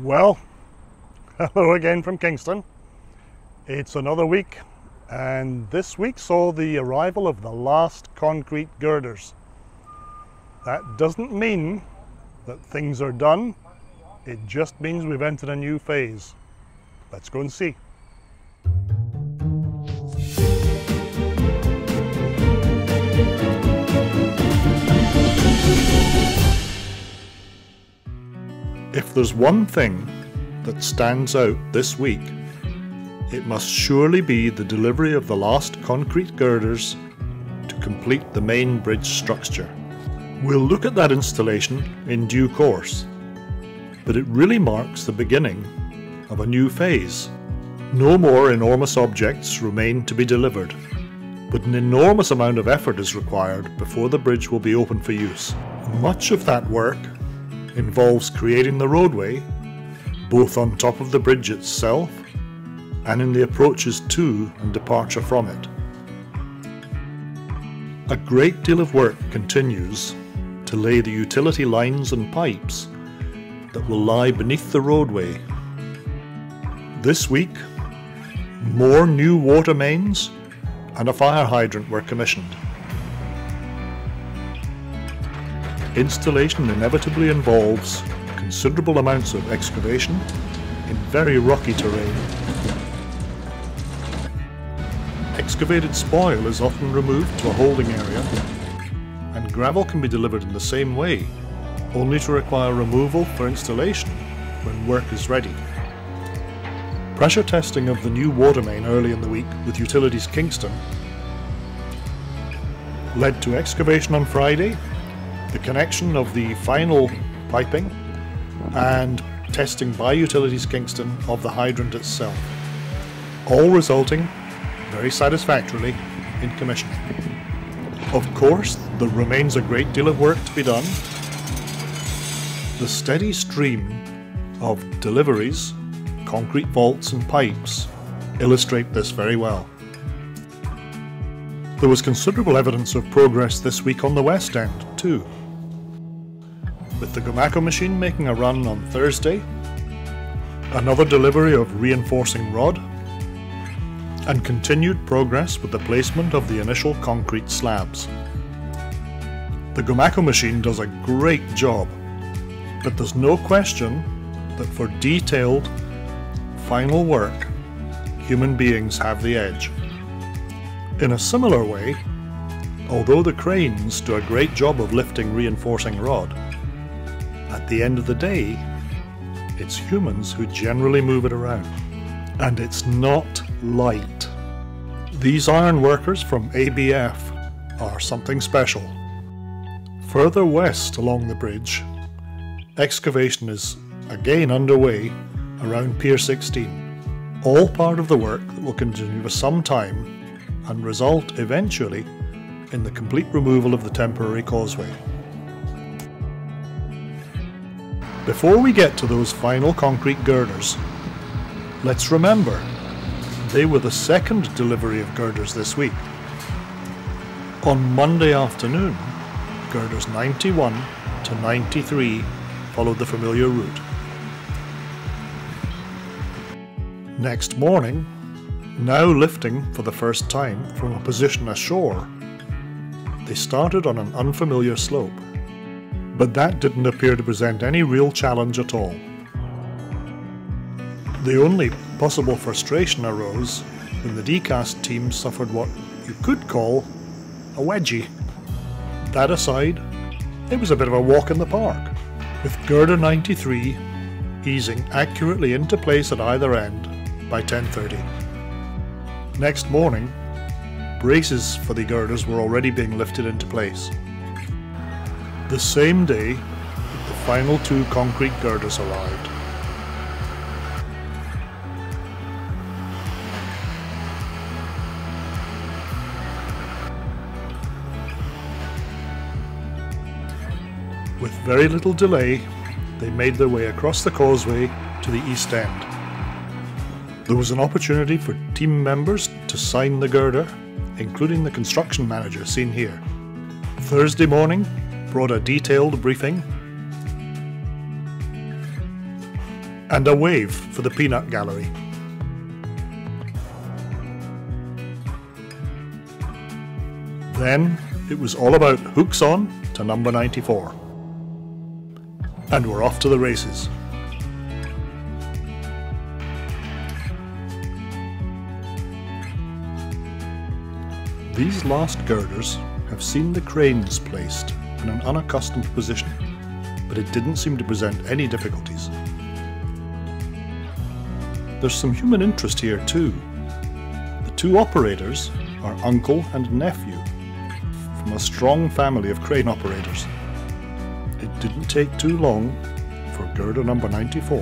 Well, hello again from Kingston. It's another week, and this week saw the arrival of the last concrete girders. That doesn't mean that things are done, it just means we've entered a new phase. Let's go and see. If there's one thing that stands out this week, it must surely be the delivery of the last concrete girders to complete the main bridge structure. We'll look at that installation in due course, but it really marks the beginning of a new phase. No more enormous objects remain to be delivered, but an enormous amount of effort is required before the bridge will be open for use. Much of that work involves creating the roadway, both on top of the bridge itself and in the approaches to and departure from it. A great deal of work continues to lay the utility lines and pipes that will lie beneath the roadway. This week, more new water mains and a fire hydrant were commissioned. Installation inevitably involves considerable amounts of excavation in very rocky terrain. Excavated spoil is often removed to a holding area, and gravel can be delivered in the same way, only to require removal for installation when work is ready. Pressure testing of the new water main early in the week with Utilities Kingston led to excavation on Friday the connection of the final piping and testing by Utilities Kingston of the hydrant itself, all resulting very satisfactorily in commissioning. Of course, there remains a great deal of work to be done. The steady stream of deliveries, concrete vaults and pipes illustrate this very well. There was considerable evidence of progress this week on the West End, too with the Gomaco machine making a run on Thursday, another delivery of reinforcing rod, and continued progress with the placement of the initial concrete slabs. The Gomaco machine does a great job, but there's no question that for detailed, final work, human beings have the edge. In a similar way, although the cranes do a great job of lifting reinforcing rod, at the end of the day, it's humans who generally move it around. And it's not light. These iron workers from ABF are something special. Further west along the bridge, excavation is again underway around Pier 16. All part of the work that will continue for some time and result eventually in the complete removal of the temporary causeway. Before we get to those final concrete girders, let's remember they were the second delivery of girders this week. On Monday afternoon, girders 91 to 93 followed the familiar route. Next morning, now lifting for the first time from a position ashore, they started on an unfamiliar slope but that didn't appear to present any real challenge at all. The only possible frustration arose when the Decast team suffered what you could call a wedgie. That aside, it was a bit of a walk in the park, with girder 93 easing accurately into place at either end by 10.30. Next morning, braces for the girders were already being lifted into place. The same day, the final two concrete girders arrived. With very little delay, they made their way across the causeway to the east end. There was an opportunity for team members to sign the girder, including the construction manager seen here. Thursday morning, brought a detailed briefing. and a wave for the peanut gallery. Then it was all about hooks on to number 94. And we're off to the races. These last girders have seen the cranes placed in an unaccustomed position, but it didn't seem to present any difficulties. There's some human interest here too. The two operators are uncle and nephew from a strong family of crane operators. It didn't take too long for girder number 94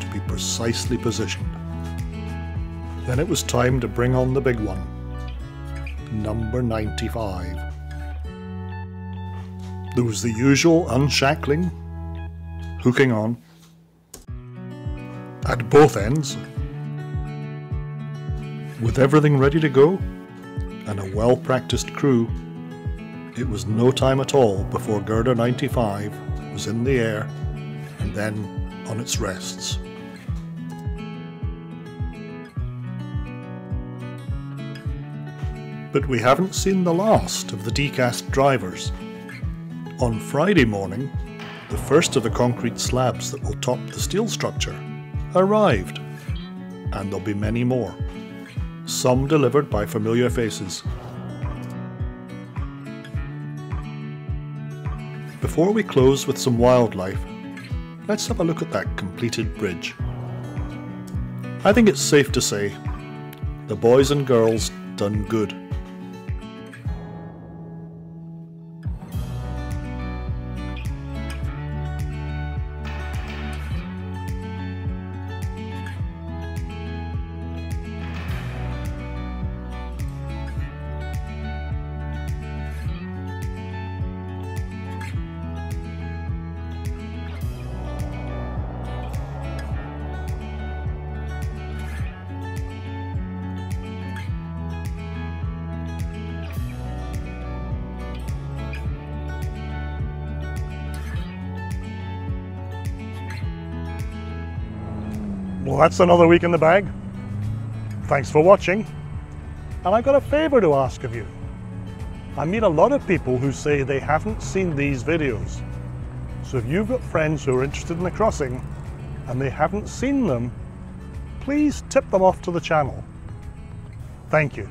to be precisely positioned. Then it was time to bring on the big one, number 95. There was the usual unshackling, hooking on, at both ends. With everything ready to go, and a well practiced crew, it was no time at all before Girder 95 was in the air and then on its rests. But we haven't seen the last of the Decast drivers. On Friday morning, the first of the concrete slabs that will top the steel structure arrived, and there'll be many more, some delivered by familiar faces. Before we close with some wildlife, let's have a look at that completed bridge. I think it's safe to say the boys and girls done good. Well, that's another week in the bag. Thanks for watching. And I've got a favour to ask of you. I meet a lot of people who say they haven't seen these videos. So if you've got friends who are interested in the crossing and they haven't seen them, please tip them off to the channel. Thank you.